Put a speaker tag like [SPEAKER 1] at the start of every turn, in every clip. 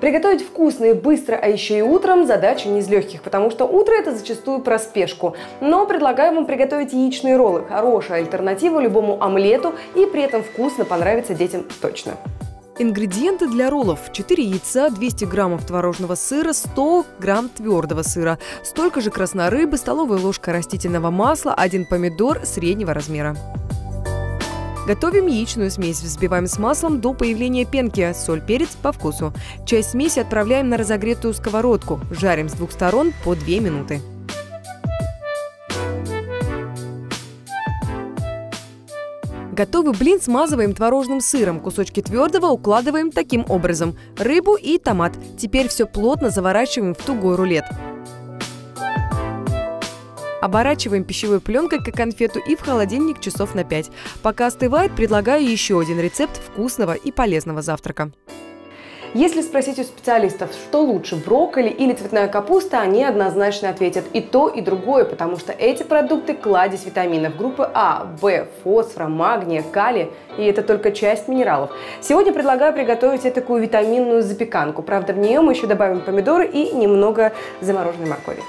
[SPEAKER 1] Приготовить вкусно и быстро, а еще и утром – задача не из легких, потому что утро – это зачастую про спешку. Но предлагаю вам приготовить яичные роллы – хорошая альтернатива любому омлету и при этом вкусно понравится детям точно.
[SPEAKER 2] Ингредиенты для роллов. 4 яйца, 200 граммов творожного сыра, 100 грамм твердого сыра, столько же красной рыбы, столовая ложка растительного масла, один помидор среднего размера. Готовим яичную смесь, взбиваем с маслом до появления пенки, соль, перец по вкусу. Часть смеси отправляем на разогретую сковородку, жарим с двух сторон по 2 минуты. Готовый блин смазываем творожным сыром. Кусочки твердого укладываем таким образом. Рыбу и томат. Теперь все плотно заворачиваем в тугой рулет. Оборачиваем пищевой пленкой, как конфету, и в холодильник часов на 5. Пока остывает, предлагаю еще один рецепт вкусного и полезного завтрака.
[SPEAKER 1] Если спросить у специалистов, что лучше, брокколи или цветная капуста, они однозначно ответят и то, и другое, потому что эти продукты – кладезь витаминов группы А, В, фосфора, магния, калия, и это только часть минералов. Сегодня предлагаю приготовить такую витаминную запеканку. Правда, в нее мы еще добавим помидоры и немного замороженной моркови.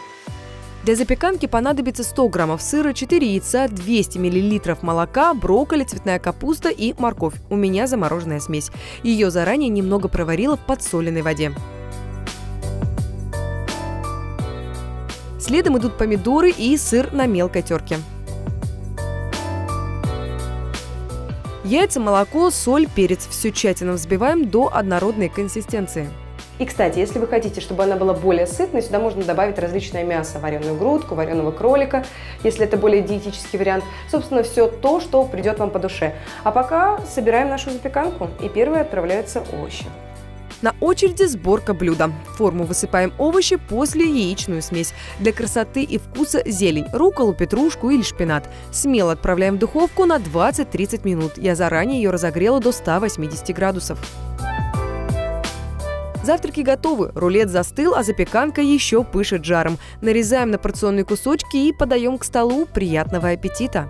[SPEAKER 2] Для запеканки понадобится 100 граммов сыра, 4 яйца, 200 миллилитров молока, брокколи, цветная капуста и морковь. У меня замороженная смесь. Ее заранее немного проварила в подсоленной воде. Следом идут помидоры и сыр на мелкой терке. Яйца, молоко, соль, перец. Все тщательно взбиваем до однородной консистенции.
[SPEAKER 1] И, кстати, если вы хотите, чтобы она была более сытной, сюда можно добавить различное мясо, вареную грудку, вареного кролика, если это более диетический вариант. Собственно, все то, что придет вам по душе. А пока собираем нашу запеканку, и первые отправляются овощи.
[SPEAKER 2] На очереди сборка блюда. В форму высыпаем овощи после яичную смесь. Для красоты и вкуса зелень, руколу, петрушку или шпинат. Смело отправляем в духовку на 20-30 минут. Я заранее ее разогрела до 180 градусов. Завтраки готовы, рулет застыл, а запеканка еще пышет жаром. Нарезаем на порционные кусочки и подаем к столу. Приятного аппетита!